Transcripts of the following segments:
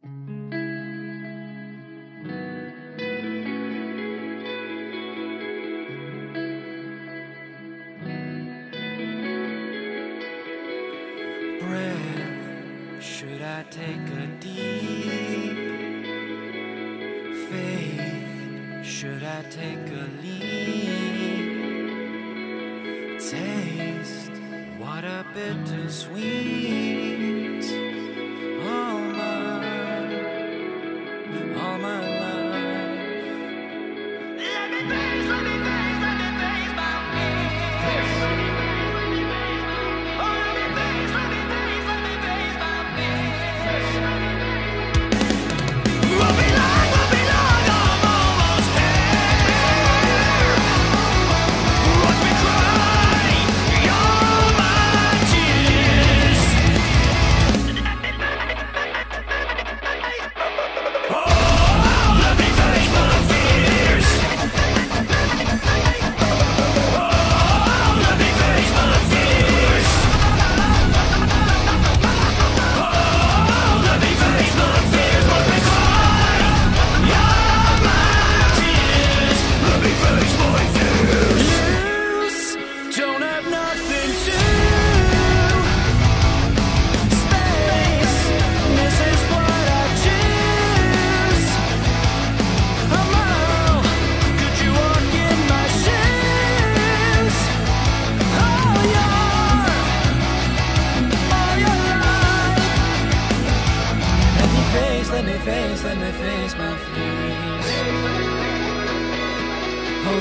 Breath, should I take a deep? Faith, should I take a leap? Taste, what a bittersweet.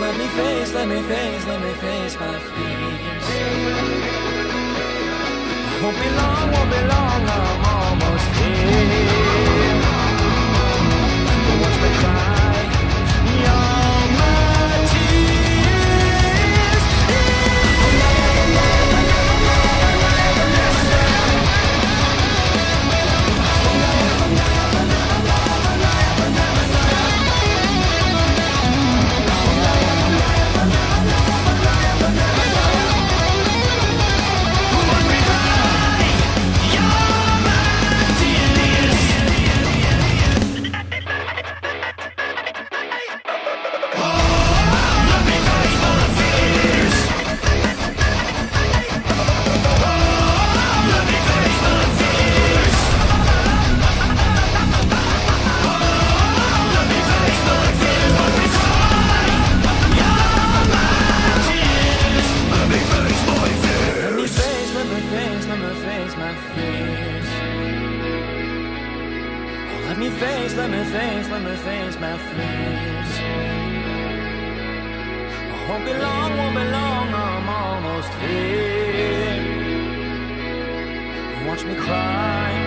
Let me face, let me face, let me face my fears. Won't be long, won't be long, I'm almost here. Let me face, let me face, let me face my fears. I won't be long, won't be long, I'm almost here. Watch me cry.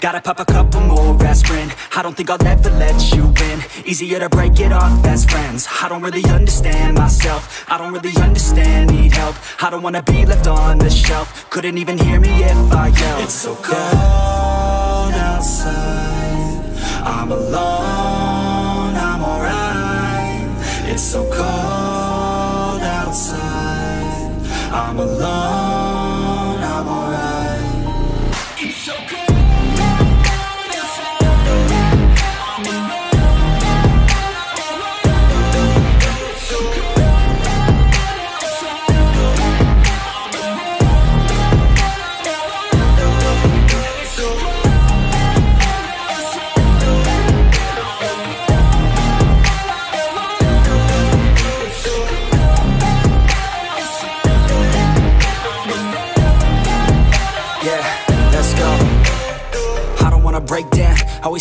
Gotta pop a couple more aspirin. I don't think I'll ever let you in. Easier to break it off best friends. I don't really understand myself. I don't really understand, need help. I don't wanna be left on the shelf. Couldn't even hear me if I yelled. It's so cold outside. I'm alone, I'm alright. It's so cold outside. I'm alone,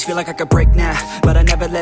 feel like I could break now,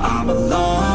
I'm alone,